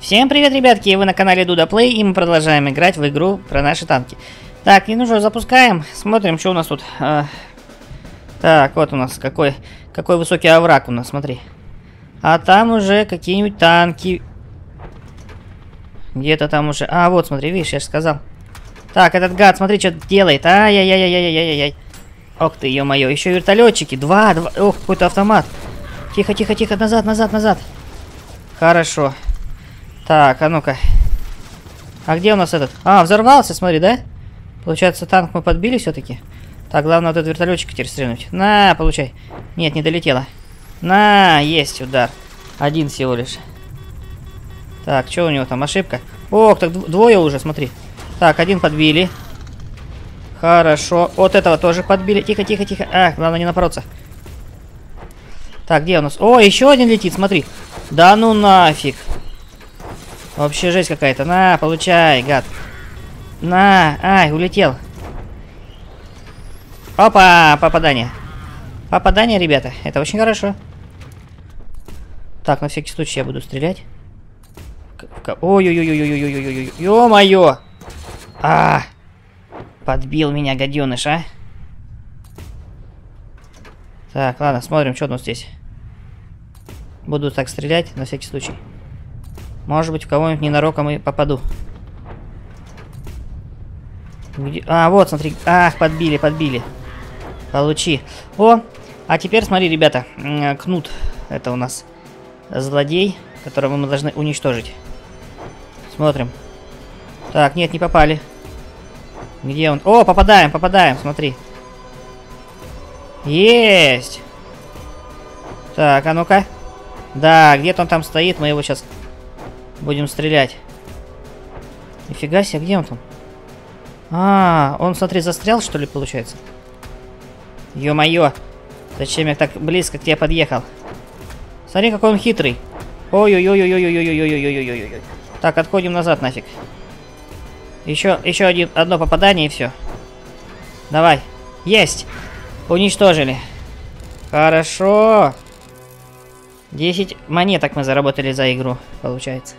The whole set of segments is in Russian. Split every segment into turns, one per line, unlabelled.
Всем привет, ребятки! Вы на канале Дуда Плей, и мы продолжаем играть в игру про наши танки. Так, и ну что, запускаем, смотрим, что у нас тут. А, так, вот у нас какой, какой высокий овраг у нас, смотри. А там уже какие-нибудь танки. Где-то там уже... А, вот, смотри, видишь, я же сказал. Так, этот гад, смотри, что делает. Ай-яй-яй-яй-яй-яй-яй. Ох ты, ё-моё, еще вертолетчики. Два, два. Ох, какой-то автомат. Тихо, тихо, тихо, назад, назад, назад. Хорошо. Так, а ну-ка. А где у нас этот? А, взорвался, смотри, да? Получается, танк мы подбили все-таки. Так, главное вот этот вертолетчик теперь стрельнуть. На, получай. Нет, не долетело. На, есть удар. Один всего лишь. Так, что у него там, ошибка? Ох, так двое уже, смотри. Так, один подбили. Хорошо. Вот этого тоже подбили. Тихо, тихо, тихо. А, главное не напороться. Так, где у нас? О, еще один летит, смотри. Да ну нафиг. Вообще жесть какая-то. На, получай, гад. На, ай, улетел. Опа, попадание. Попадание, ребята. Это очень хорошо. Так, на всякий случай я буду стрелять. Ой-ой-ой-ой-ой-ой-ой-ой-ой. Ё-моё! А! Подбил меня гаденыш, а? Так, ладно, смотрим, что у нас здесь. Буду так стрелять, на всякий случай. Может быть, в кого-нибудь ненароком и попаду. Где? А, вот, смотри. Ах, подбили, подбили. Получи. О, а теперь смотри, ребята. Кнут. Это у нас злодей, которого мы должны уничтожить. Смотрим. Так, нет, не попали. Где он? О, попадаем, попадаем, смотри. Есть! Так, а ну-ка. Да, где-то он там стоит, мы его сейчас будем стрелять. Нифига себе, где он там? А, он, смотри, застрял, что ли, получается? Ё-моё! Зачем я так близко к тебе подъехал? Смотри, какой он хитрый. Ой-ой-ой-ой-ой-ой-ой-ой-ой-ой-ой-ой. Так, отходим назад нафиг. Еще, еще один, одно попадание и все. Давай. Есть! Уничтожили. Хорошо. 10 монеток мы заработали за игру, получается.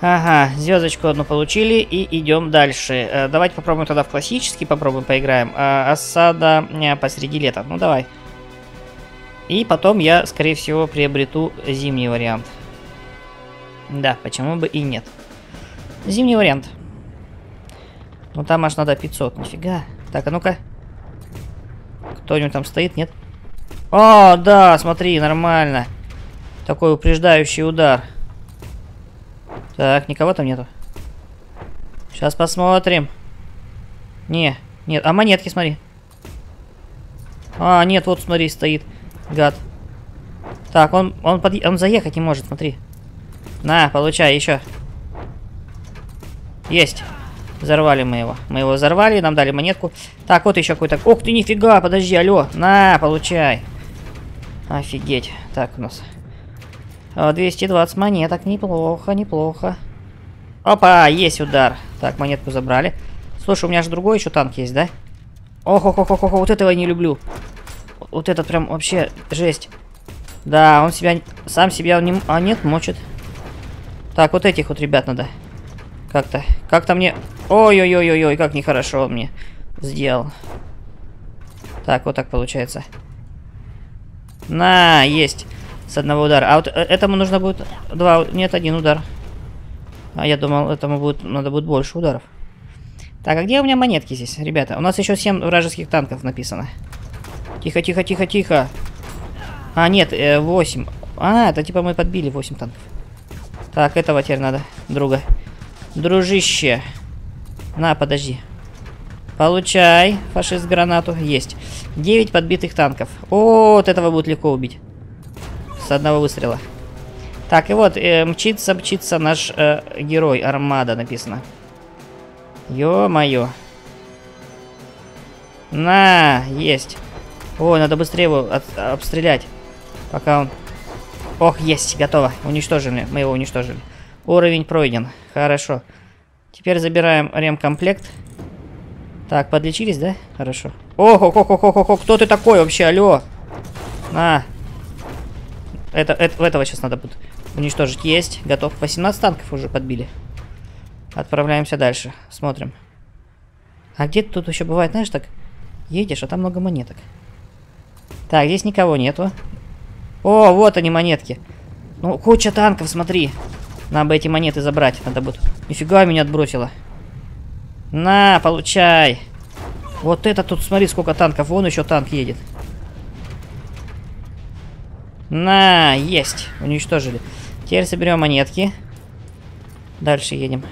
Ага, звездочку одну получили и идем дальше. Э, давайте попробуем тогда в классический, попробуем поиграем. Э, осада э, посреди лета. Ну давай. И потом я, скорее всего, приобрету зимний вариант. Да, почему бы и нет. Зимний вариант. Ну там аж надо 500, нифига. Так, а ну-ка. Кто-нибудь там стоит, нет? О, да, смотри, нормально. Такой упреждающий удар. Так, никого там нету. Сейчас посмотрим. Не, нет. А монетки, смотри. А, нет, вот смотри, стоит. Гад. Так, он, он, под... он заехать не может, смотри. На, получай, еще. Есть. Взорвали мы его. Мы его взорвали, нам дали монетку. Так, вот еще какой-то... Ох ты, нифига, подожди, алло. На, получай. Офигеть. Так, у нас... 220 а, монеток, неплохо, неплохо. Опа, есть удар. Так, монетку забрали. Слушай, у меня же другой еще танк есть, да? ох ох ох ох ох вот этого я не люблю. Вот этот прям вообще жесть. Да, он себя, сам себя не... А нет, мочит. Так, вот этих вот ребят надо. Как-то, как-то мне... Ой-ой-ой-ой, как нехорошо он мне сделал. Так, вот так получается. На, есть. С одного удара. А вот э, этому нужно будет два... Нет, один удар. А я думал, этому будет, надо будет больше ударов. Так, а где у меня монетки здесь, ребята? У нас еще 7 вражеских танков написано. Тихо, тихо, тихо, тихо. А, нет, э, 8. А, это типа мы подбили 8 танков. Так, этого теперь надо, друга. Дружище. На, подожди. Получай, фашист, гранату. Есть. 9 подбитых танков. О, вот этого будет легко убить. С одного выстрела. Так, и вот, э, мчится, мчится наш э, герой. Армада написано. Ё-моё. На, есть. О, надо быстрее его от, обстрелять. Пока он... Ох, есть, готово. Уничтожили, мы его уничтожили. Уровень пройден. Хорошо. Теперь забираем ремкомплект. Так, подлечились, да? Хорошо. Ох, ох, ох, ох, ох, ох, кто ты такой вообще, алло? На. Это, это, этого сейчас надо будет Уничтожить. Есть. Готов. 18 танков уже подбили. Отправляемся дальше. Смотрим. А где тут еще бывает, знаешь, так едешь, а там много монеток. Так, здесь никого нету. О, вот они монетки. Ну, куча танков, смотри. Нам бы эти монеты забрать. Надо будет. Нифига меня отбросило. На, получай. Вот это тут, смотри, сколько танков. Вон еще танк едет. На, есть. Уничтожили. Теперь соберем монетки. Дальше едем.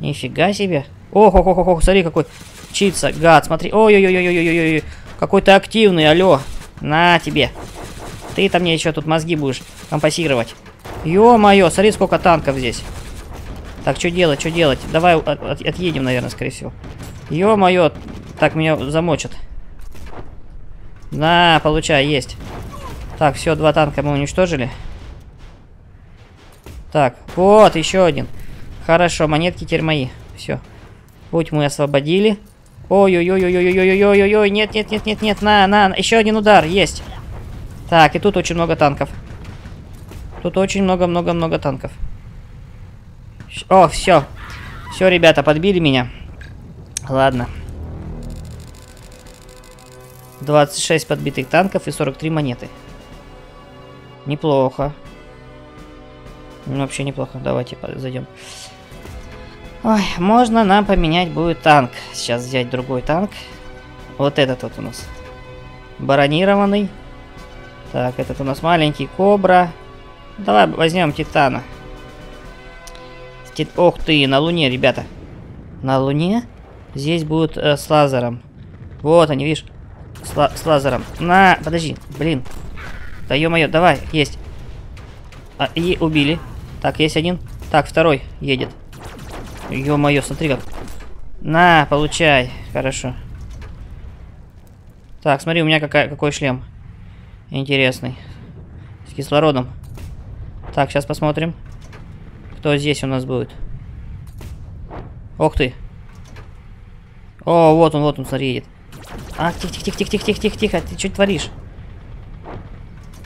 Нифига себе. Ох, ох, ох, ох, смотри, какой чица, гад, смотри. Ой-ой-ой-ой-ой-ой-ой. Какой ты активный, алло. На тебе. Ты-то мне еще тут мозги будешь компасировать. Ё-моё, смотри, сколько танков здесь. Так, что делать, что делать? Давай от, от, отъедем, наверное, скорее всего. Ё-моё, так меня замочат. На, получай, есть. Так, все, два танка мы уничтожили. Так, вот, еще один. Хорошо, монетки теперь мои. Все. Путь мы освободили. Ой-ой-ой-ой-ой-ой-ой-ой-ой, нет, нет, нет, нет, нет, на, на, еще один удар, есть. Так, и тут очень много танков. Тут очень много-много-много танков. О, все. Все, ребята, подбили меня. Ладно. 26 подбитых танков и 43 монеты. Неплохо. Вообще неплохо. Давайте зайдем. Ой, можно нам поменять будет танк. Сейчас взять другой танк. Вот этот вот у нас. Баронированный. Так, этот у нас маленький Кобра. Давай возьмем Титана. Тит... Ох ты, на Луне, ребята. На Луне? Здесь будут э, с лазером. Вот они, видишь? С, ла с лазером. На, подожди, блин. Да ё-моё, давай, есть. А, и убили. Так, есть один. Так, второй едет. Ё-моё, смотри как. На, получай. Хорошо. Так, смотри, у меня какая, какой шлем. Интересный. С кислородом. Так, сейчас посмотрим. Кто здесь у нас будет. Ох ты. О, вот он, вот он, смотри, едет. А, тихо-тихо-тихо-тихо-тихо-тихо-тихо. Ты что творишь?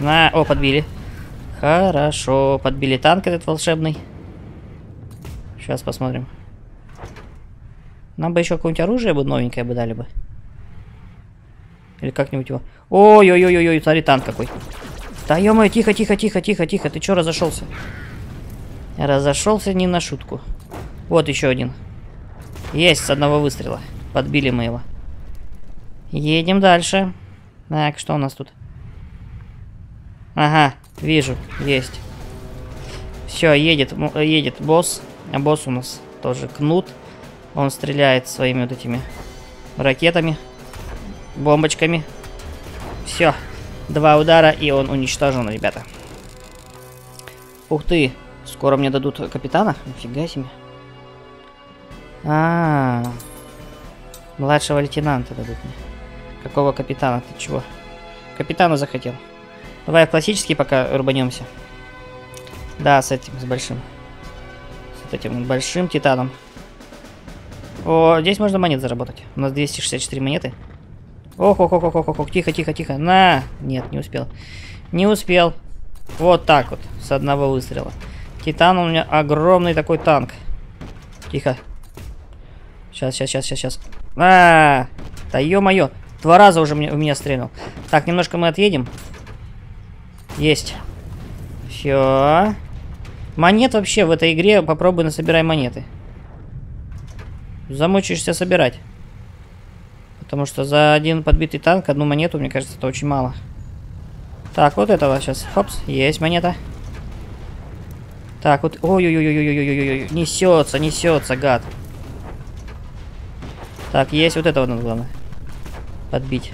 На, о, подбили. Хорошо, подбили танк этот волшебный. Сейчас посмотрим. Нам бы еще какое-нибудь оружие бы новенькое бы дали бы. Или как-нибудь его. Ой-ой-ой-ой, смотри, танк какой. Да ё тихо, тихо, тихо, тихо, тихо. Ты чё разошелся? Разошелся не на шутку. Вот еще один. Есть с одного выстрела. Подбили мы его. Едем дальше. Так, что у нас тут? Ага, вижу, есть. Все, едет, едет босс. А босс у нас тоже кнут. Он стреляет своими вот этими ракетами, бомбочками. Все. Два удара, и он уничтожен, ребята. Ух ты. Скоро мне дадут капитана? Нифига себе. А, -а, а Младшего лейтенанта дадут мне. Какого капитана? Ты чего? Капитана захотел. Давай классический пока рубанемся. Да, с этим, с большим этим большим титаном. О, здесь можно монет заработать. У нас 264 монеты. Ох, ох, ох, ох, ох, ох, тихо, тихо, тихо. На! Нет, не успел. Не успел. Вот так вот, с одного выстрела. Титан у меня огромный такой танк. Тихо. Сейчас, сейчас, сейчас, сейчас, сейчас. А, -а, -а! да ё-моё. Два раза уже мне, в меня стрельнул. Так, немножко мы отъедем. Есть. Все. Монет вообще в этой игре попробуй насобирай монеты. Замучаешься собирать. Потому что за один подбитый танк одну монету, мне кажется, это очень мало. Так, вот этого сейчас. Хопс, есть монета. Так, вот. Ой-ой-ой-ой-ой-ой-ой-ой. Несется, несется, гад. Так, есть вот этого надо главное. Подбить.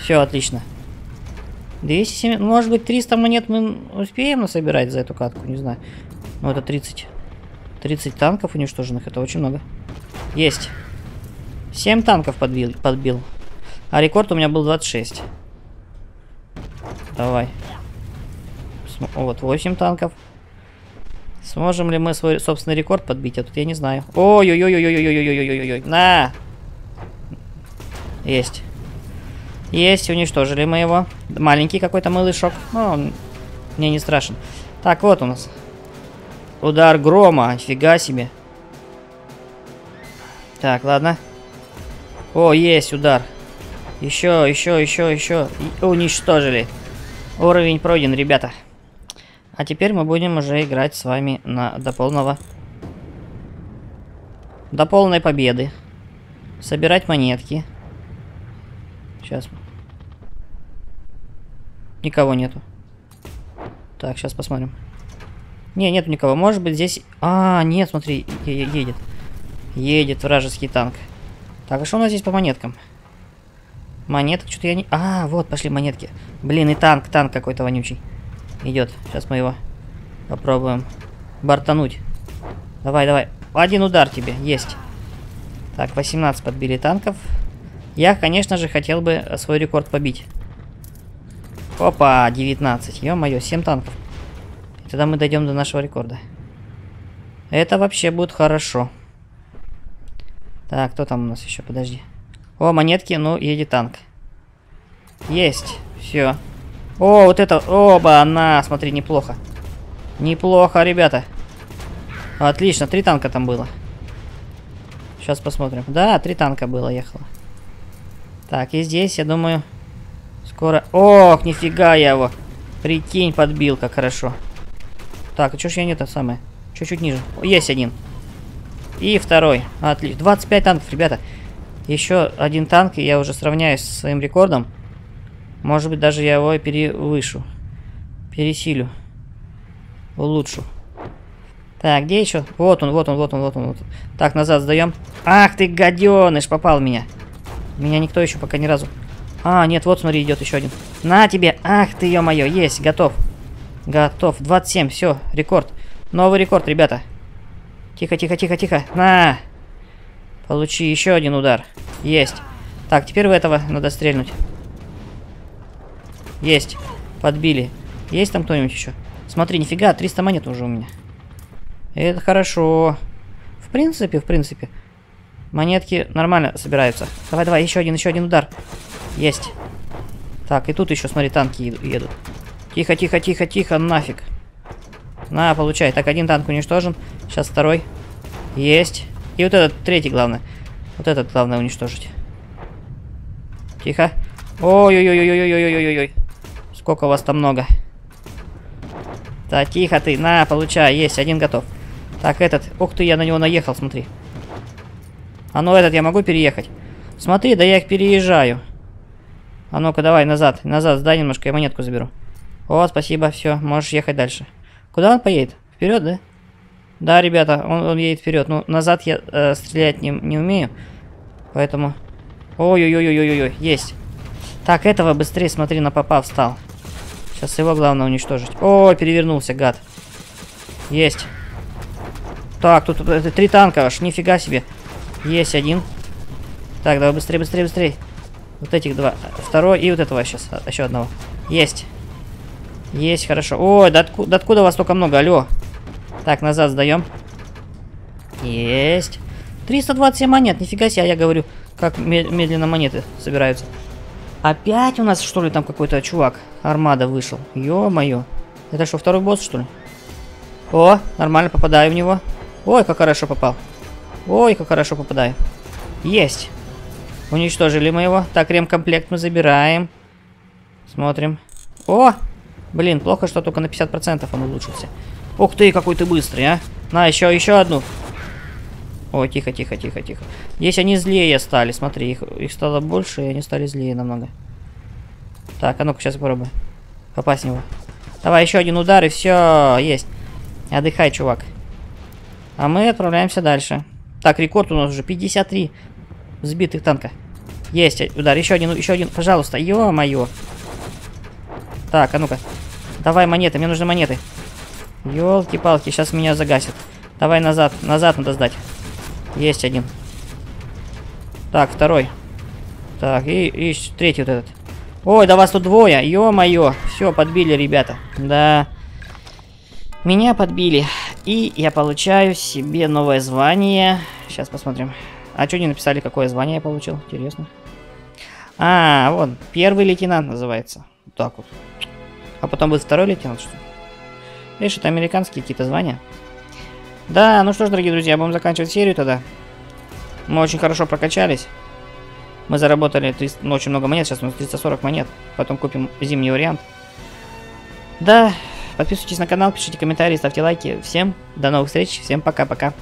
Все, отлично. 207, ну, может быть 300 монет мы успеем насобирать за эту катку, не знаю. Ну это 30. 30 танков уничтоженных, это очень много. Есть. 7 танков подбил, подбил. А рекорд у меня был 26. Давай. См вот 8 танков. Сможем ли мы свой собственный рекорд подбить? А тут я не знаю. Ой-ой-ой-ой-ой-ой-ой-ой-ой-ой. На! Есть. Есть, уничтожили мы его. Маленький какой-то малышок. Ну, Мне не страшен. Так, вот у нас. Удар грома. Фига себе. Так, ладно. О, есть удар. Еще, еще, еще, еще. Уничтожили. Уровень пройден, ребята. А теперь мы будем уже играть с вами на до полного... До полной победы. Собирать монетки. Сейчас. Никого нету. Так, сейчас посмотрим. Не, нет никого. Может быть здесь... А, нет, смотри, едет. Едет вражеский танк. Так, а что у нас здесь по монеткам? Монеток что-то я не... А, вот, пошли монетки. Блин, и танк, танк какой-то вонючий. Идет. Сейчас мы его попробуем бортануть. Давай, давай. Один удар тебе. Есть. Так, 18 подбили танков. Я, конечно же, хотел бы свой рекорд побить. Опа, 19. Ё-моё, 7 танков. Тогда мы дойдем до нашего рекорда. Это вообще будет хорошо. Так, кто там у нас еще? Подожди. О, монетки, ну, едет танк. Есть. Все. О, вот это... Оба, она, смотри, неплохо. Неплохо, ребята. Отлично, три танка там было. Сейчас посмотрим. Да, три танка было, ехало. Так, и здесь, я думаю, скоро... Ох, нифига я его. Прикинь, подбил, как хорошо. Так, а что ж я не то самое? Чуть-чуть ниже. Есть один. И второй. Отлично. 25 танков, ребята. Еще один танк, и я уже сравняюсь со своим рекордом. Может быть, даже я его перевышу. Пересилю. Улучшу. Так, где еще? Вот он, вот он, вот он, вот он. Вот. Так, назад сдаем. Ах ты, гаденыш, попал меня. Меня никто еще пока ни разу... А, нет, вот смотри, идет еще один. На тебе! Ах ты, ё-моё, есть, готов. Готов. 27, все, рекорд. Новый рекорд, ребята. Тихо, тихо, тихо, тихо. На! Получи еще один удар. Есть. Так, теперь в этого надо стрельнуть. Есть. Подбили. Есть там кто-нибудь еще? Смотри, нифига, 300 монет уже у меня. Это хорошо. В принципе, в принципе. Монетки нормально собираются. Давай, давай, еще один, еще один удар. Есть. Так, и тут еще, смотри, танки едут. Тихо, тихо, тихо, тихо, нафиг. На, получай. Так, один танк уничтожен. Сейчас второй. Есть. И вот этот третий, главное. Вот этот, главное, уничтожить. Тихо. Ой-ой-ой-ой-ой-ой-ой-ой. Сколько вас там много. Да, тихо ты. На, получай. Есть, один готов. Так, этот. Ух ты, я на него наехал, смотри. А ну этот я могу переехать? Смотри, да я их переезжаю. А ну-ка, давай, назад. Назад, сдай немножко, я монетку заберу. О, спасибо, все, можешь ехать дальше. Куда он поедет? Вперед, да? Да, ребята, он, он едет вперед. Ну, назад я э, стрелять не, не умею. Поэтому... Ой-ой-ой-ой-ой-ой, есть. Так, этого быстрее, смотри, на попа встал. Сейчас его главное уничтожить. О, перевернулся, гад. Есть. Так, тут это, три танка аж, нифига себе. Есть один. Так, давай быстрее, быстрее, быстрее. Вот этих два. Второй и вот этого сейчас, а, еще одного. Есть. Есть, хорошо. Ой, да, отку да откуда вас столько много, алло? Так, назад сдаем. Есть. 327 монет, нифига себе, я говорю, как медленно монеты собираются. Опять у нас, что ли, там какой-то чувак, армада вышел. Ё-моё. Это что, второй босс, что ли? О, нормально попадаю в него. Ой, как хорошо попал. Ой, как хорошо попадаю. Есть. Уничтожили мы его. Так, ремкомплект мы забираем. Смотрим. О! Блин, плохо, что только на 50% он улучшился. Ух ты, какой ты быстрый, а. На, еще, еще одну. Ой, тихо, тихо, тихо, тихо. Здесь они злее стали, смотри, их, их стало больше, и они стали злее намного. Так, а ну-ка, сейчас попробуем. Попасть в него. Давай, еще один удар, и все, есть. Отдыхай, чувак. А мы отправляемся дальше. Так, рекорд у нас уже 53 сбитых танка. Есть удар, еще один, еще один, пожалуйста. Ё-моё. Так, а ну-ка. Давай монеты, мне нужны монеты. Ёлки-палки, сейчас меня загасят. Давай назад, назад надо сдать. Есть один. Так, второй. Так, и, и третий вот этот. Ой, да вас тут двое. Ё-моё. Все, подбили, ребята. Да. Меня подбили. И я получаю себе новое звание. Сейчас посмотрим. А что не написали, какое звание я получил? Интересно. А, вот, первый лейтенант называется. Вот так вот. А потом будет второй лейтенант, что ли? Это американские какие-то звания. Да, ну что ж, дорогие друзья, будем заканчивать серию тогда. Мы очень хорошо прокачались. Мы заработали 300, ну, очень много монет, сейчас у нас 340 монет. Потом купим зимний вариант. Да, подписывайтесь на канал, пишите комментарии, ставьте лайки. Всем до новых встреч, всем пока-пока.